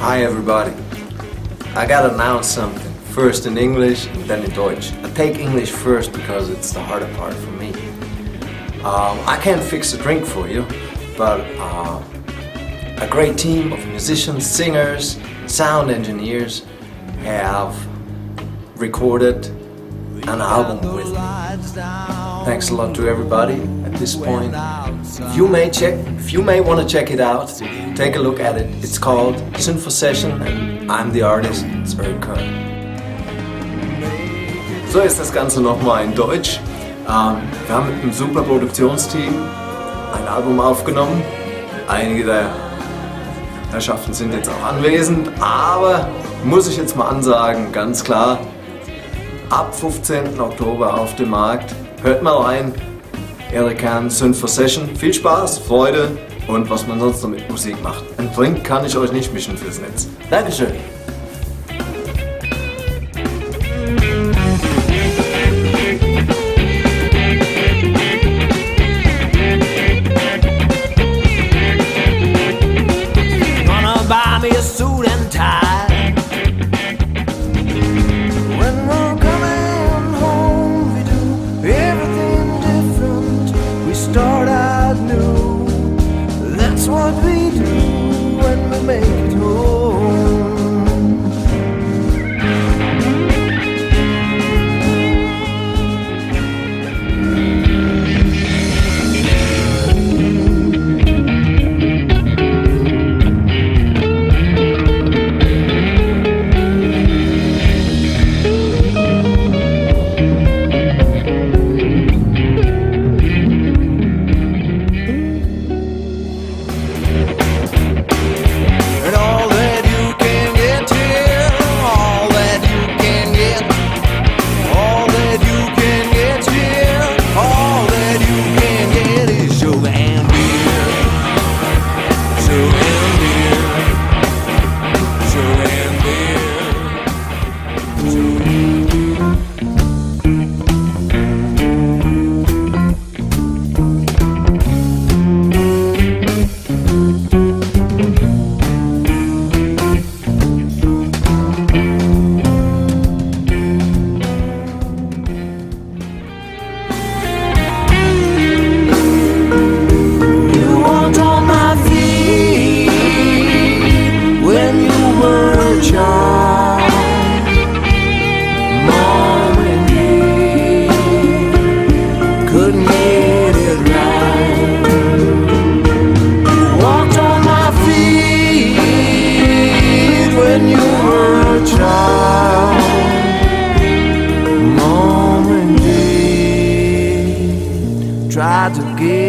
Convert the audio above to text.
Hi everybody. I gotta announce something. First in English and then in Deutsch. I take English first because it's the harder part for me. Um, I can't fix a drink for you, but uh, a great team of musicians, singers, sound engineers have recorded an album with me. Thanks a lot to everybody at this point. If you may check, if you may want to check it out, take a look at it. It's called Synth Session and I'm the artist. It's very current. So ist das Ganze nochmal in Deutsch. Ähm, wir haben mit einem super Produktionsteam ein Album aufgenommen. Einige der Herrschaften sind jetzt auch anwesend, aber muss ich jetzt mal ansagen, ganz klar, ab 15. Oktober auf dem Markt. Hört mal rein. Eric Kahn, Synth Session. Viel Spaß, Freude und was man sonst noch mit Musik macht. Ein Drink kann ich euch nicht mischen fürs Netz. Dankeschön. To get